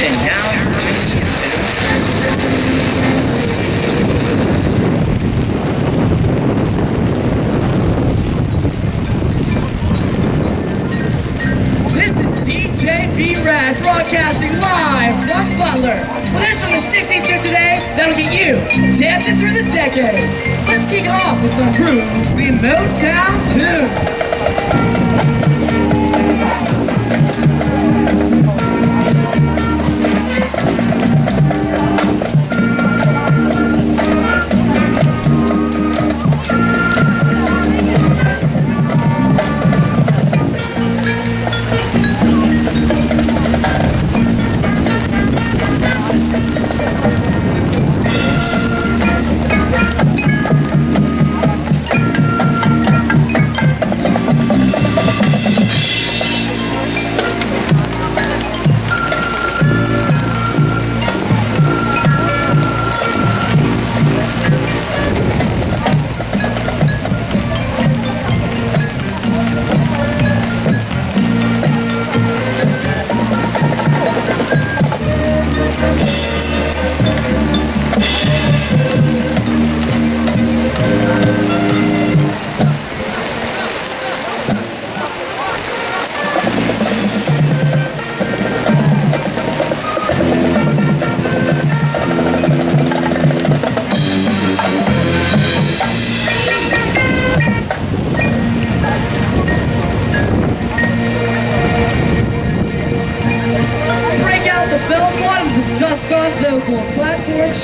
and down to E2. This is DJ B-Rad broadcasting live from Butler. Well, that's from the 60s to today. That'll get you dancing through the decades. Let's kick it off with some groove in Motown 2.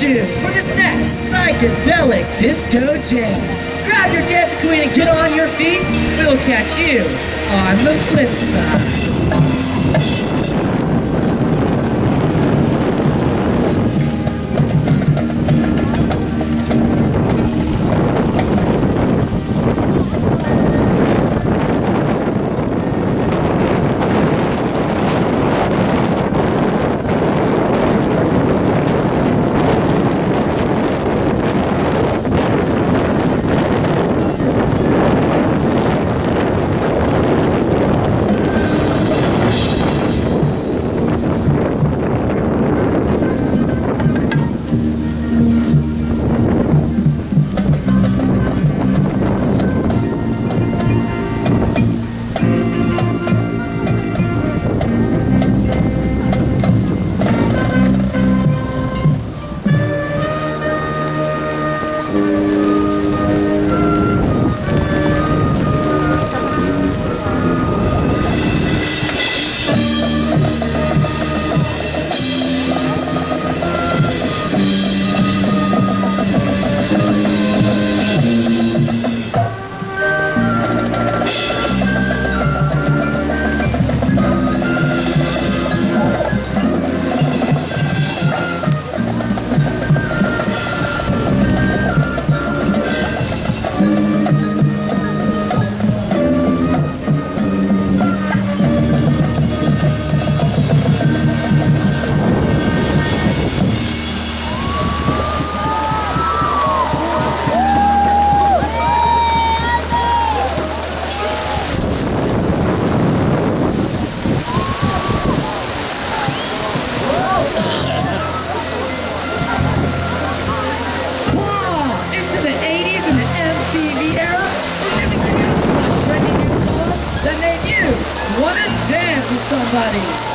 For this next psychedelic disco jam. Grab your dancing queen and get on your feet. We'll catch you on the flip side. everybody.